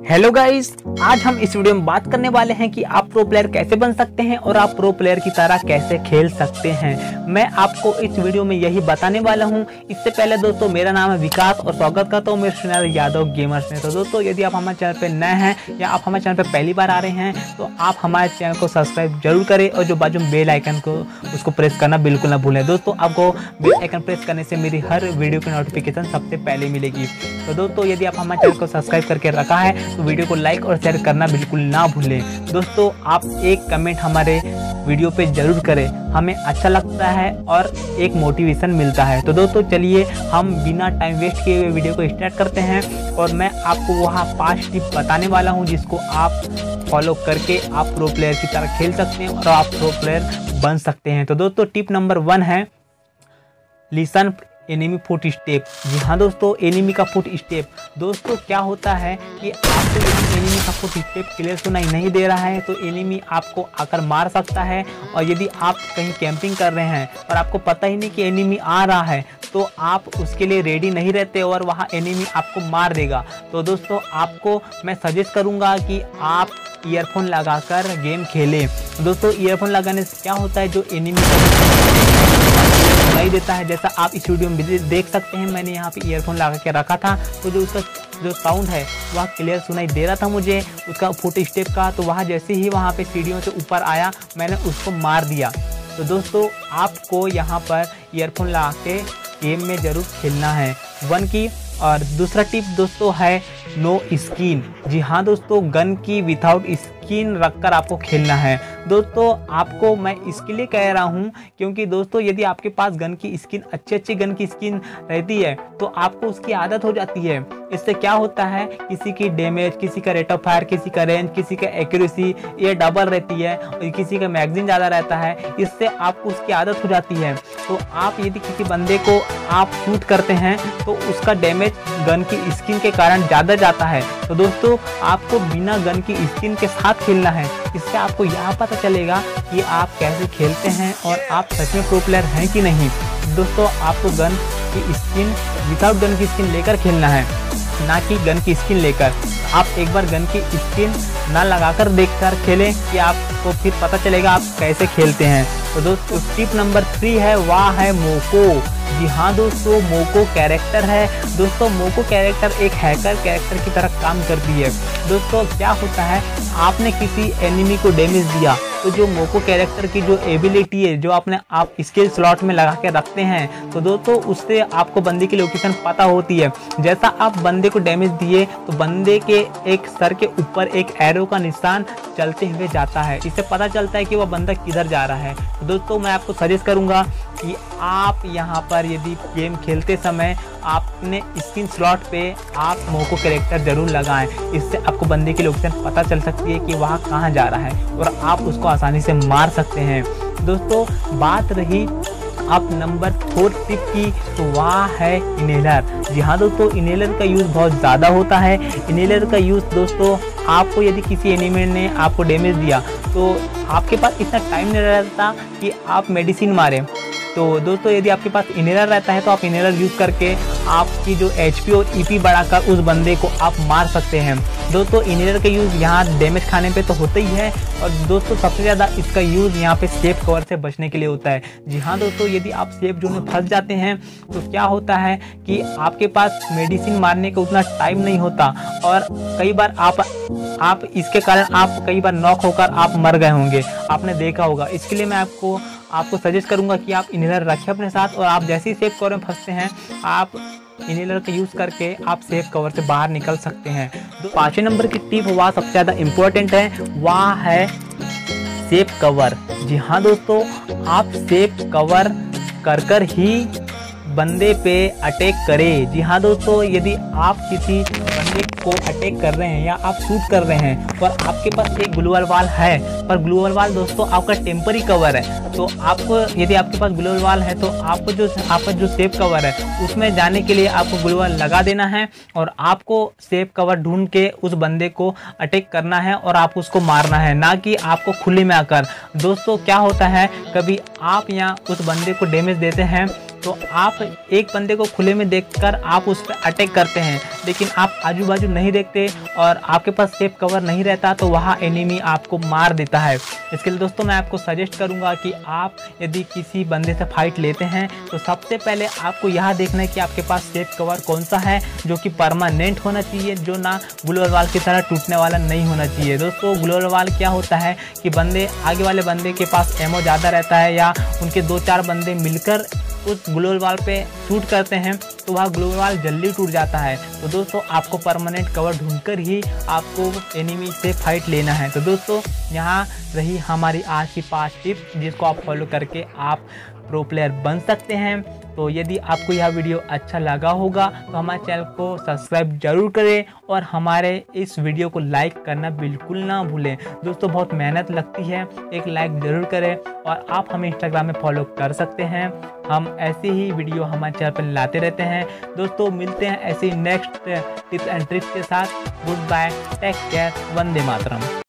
Hello guys आज हम इस वीडियो में बात करने वाले हैं कि आप प्रो प्लेयर कैसे बन सकते हैं और आप प्रो प्लेयर की तरह कैसे खेल सकते हैं। मैं आपको इस वीडियो में यही बताने वाला हूँ। इससे पहले दोस्तों, मेरा नाम है विकास और स्वागत करता हूँ मेरे चैनल यादव गेमर्स में। तो दोस्तों, यदि आप हमारे चैनल पर नए हैं या आप हमारे चैनल पर पहली बार आ रहे हैं तो आप हमारे चैनल को सब्सक्राइब ज़रूर करें और जो बाजू में बेल आइकन को, उसको प्रेस करना बिल्कुल ना भूलें। दोस्तों, आपको बेल आइकन प्रेस करने से मेरी हर वीडियो की नोटिफिकेशन सबसे पहले मिलेगी। तो दोस्तों, यदि आप हमारे चैनल को सब्सक्राइब करके रखा है तो वीडियो को लाइक और शेयर करना बिल्कुल ना भूलें। दोस्तों, आप एक कमेंट हमारे वीडियो पे ज़रूर करें। हमें अच्छा लगता है और एक मोटिवेशन मिलता है। तो दोस्तों, चलिए हम बिना टाइम वेस्ट किए हुए वीडियो को स्टार्ट करते हैं और मैं आपको वहाँ पाँच टिप बताने वाला हूँ जिसको आप फॉलो करके आप प्रो प्लेयर की तरह खेल सकते हैं और आप प्रो प्लेयर बन सकते हैं। तो दोस्तों टिप नंबर वन है लिसन एनिमी फुट स्टेप जी हाँ दोस्तों एनिमी का फुट स्टेप दोस्तों, क्या होता है कि आपको यदि एनिमी का फुट स्टेप क्लियर सुनाई नहीं दे रहा है तो एनिमी आपको आकर मार सकता है। और यदि आप कहीं कैंपिंग कर रहे हैं और आपको पता ही नहीं कि एनिमी आ रहा है तो आप उसके लिए रेडी नहीं रहते और वहाँ एनिमी आपको मार देगा। तो दोस्तों, आपको मैं सजेस्ट करूँगा कि आप ईयरफोन लगाकर गेम खेलें। दोस्तों ईयरफोन लगाने से क्या होता है? जो एनिमी सुनाई देता है, जैसा आप इस वीडियो में देख सकते हैं। मैंने यहाँ पे ईयरफोन लगा के रखा था। तो जो उसका जो साउंड है, वह क्लियर सुनाई दे रहा था मुझे। उसका फुट स्टेप का तो वहाँ जैसे ही वहाँ पे सीढ़ियों से ऊपर आया, मैंने उसको मार दिया। तो दोस्तों, आपको यहाँ पर ईयरफोन लगा के गेम में ज़रूर खेलना है। वन की, और दूसरा टिप दोस्तों है नो स्किन जी हाँ दोस्तों गन की विदाउट स्किन रखकर आपको खेलना है। दोस्तों, आपको मैं इसके लिए कह रहा हूँ, क्योंकि दोस्तों, यदि आपके पास गन की स्किन अच्छी अच्छी गन की स्किन रहती है तो आपको उसकी आदत हो जाती है। इससे क्या होता है, किसी की डैमेज किसी का रेट ऑफ़ फायर किसी का रेंज किसी का एक्यूरेसी ये डबल रहती है, और किसी का मैगजीन ज़्यादा रहता है, इससे आपको उसकी आदत हो जाती है। तो आप यदि किसी बंदे को आप शूट करते हैं तो उसका डैमेज गन की स्किन के कारण ज़्यादा जाता है। तो दोस्तों, आपको बिना गन की स्किन के साथ खेलना है। इससे आपको यह पता चलेगा कि आप कैसे खेलते हैं और आप सच में प्रो प्लेयर हैं कि नहीं। दोस्तों, आपको गन की स्किन विदाउट गन की स्किन लेकर खेलना है, ना कि गन की स्किन लेकर। आप एक बार गन की स्किन ना लगाकर देखकर खेलें कि आपको फिर पता चलेगा आप कैसे खेलते हैं। तो दोस्तों, टिप नंबर थ्री है, वाह है मोको। जी हाँ दोस्तों, मोको कैरेक्टर है। दोस्तों, मोको कैरेक्टर एक हैकर कैरेक्टर की तरह काम करती है। दोस्तों, क्या होता है, आपने किसी एनिमी को डैमेज दिया तो जो मोको कैरेक्टर की जो एबिलिटी है, जो आपने आप स्किल स्लॉट में लगा के रखते हैं तो दोस्तों उससे आपको बंदे की लोकेशन पता होती है। जैसा आप बंदे को डैमेज दिए तो बंदे के एक सर के ऊपर एक एरो का निशान चलते हुए जाता है। इससे पता चलता है कि वह बंदा किधर जा रहा है। तो दोस्तों मैं आपको सजेस्ट करूँगा कि आप यहाँ पर यदि गेम खेलते समय आपने स्क्रीन स्लॉट पे आप मोको कैरेक्टर ज़रूर लगाएँ। इससे आपको बंदे की लोकेशन पता चल सकती है कि वहाँ कहाँ जा रहा है और आप उसको आसानी से मार सकते हैं। दोस्तों, बात रही अब नंबर फोर टिप की तो वह है इनेलर जी हाँ दोस्तों इनेलर का यूज़ बहुत ज़्यादा होता है। इनेलर का यूज़ दोस्तों, आपको यदि किसी एनिमल ने आपको डैमेज दिया तो आपके पास इतना टाइम नहीं रहता कि आप मेडिसिन मारें। तो दोस्तों, यदि आपके पास इनेलर रहता है तो आप इनेलर यूज़ करके आपकी जो एचपी और ई e बढ़ाकर उस बंदे को आप मार सकते हैं। दोस्तों इनेलर का यूज़ यहाँ डैमेज खाने पे तो होता ही है और दोस्तों, सबसे ज़्यादा इसका यूज़ यहाँ पे सेफ़ कवर से बचने के लिए होता है। जी हाँ दोस्तों, यदि आप सेफ़ जोन में फंस जाते हैं तो क्या होता है कि आपके पास मेडिसिन मारने का उतना टाइम नहीं होता और कई बार आप आप इसके कारण आप, कई बार नॉक होकर आप मर गए होंगे। आपने देखा होगा। इसके लिए मैं आपको आपको सजेस्ट करूँगा कि आप इनहेलर रखें अपने साथ और आप जैसे ही सेफ़ कवर में फंसते हैं, आप इनहेलर का यूज़ करके आप सेफ़ कवर से बाहर निकल सकते हैं। तो पाँचवें नंबर की टिप वह सबसे ज़्यादा इम्पोर्टेंट है, वह है सेफ़ कवर जी हाँ दोस्तों, आप सेफ़ कवर कर कर ही बंदे पे अटैक करें। जी हाँ दोस्तों, यदि आप किसी बंदे को अटैक कर रहे हैं या आप शूट कर रहे हैं और आपके पास एक ग्लोअल वाल है, पर ग्लोअल वाल दोस्तों आपका टेम्परी कवर है। तो आपको यदि आपके पास ग्लोअल वाल है तो आपको जो आपका जो सेफ़ कवर है, उसमें जाने के लिए आपको ग्लोअल लगा देना है और आपको सेफ़ कवर ढूंढ के उस बंदे को अटैक करना है और आप उसको मारना है, ना कि आपको खुले में आकर। दोस्तों क्या होता है, कभी आप यहाँ उस बंदे को डैमेज देते हैं तो आप एक बंदे को खुले में देखकर आप उस पर अटैक करते हैं। लेकिन आप आजू बाजू नहीं देखते और आपके पास सेफ़ कवर नहीं रहता तो वहाँ एनिमी आपको मार देता है। इसके लिए दोस्तों, मैं आपको सजेस्ट करूँगा कि आप यदि किसी बंदे से फाइट लेते हैं तो सबसे पहले आपको यह देखना है कि आपके पास सेफ़ कवर कौन सा है, जो कि परमानेंट होना चाहिए, जो ना ग्लोबल वाल की तरह टूटने वाला नहीं होना चाहिए। दोस्तों ग्लोबल वाल क्या होता है कि बंदे, आगे वाले बंदे के पास एमओ ज़्यादा रहता है या उनके दो चार बंदे मिलकर उस ग्लोबल वाल पे शूट करते हैं तो वह ग्लोबल वाल जल्दी टूट जाता है। तो दोस्तों, आपको परमानेंट कवर ढूंढकर ही आपको एनिमी से फाइट लेना है। तो दोस्तों, यहाँ रही हमारी आज की पाँच टिप्स जिसको आप फॉलो करके आप प्रो प्लेयर बन सकते हैं। तो यदि आपको यह वीडियो अच्छा लगा होगा तो हमारे चैनल को सब्सक्राइब ज़रूर करें और हमारे इस वीडियो को लाइक करना बिल्कुल ना भूलें। दोस्तों, बहुत मेहनत लगती है, एक लाइक ज़रूर करें और आप हमें इंस्टाग्राम में फॉलो कर सकते हैं। हम ऐसे ही वीडियो हमारे चैनल पर लाते रहते हैं। दोस्तों, मिलते हैं ऐसे नेक्स्ट टिप्स एंड ट्रिक्स के साथ। Good bye take care Vande Mataram.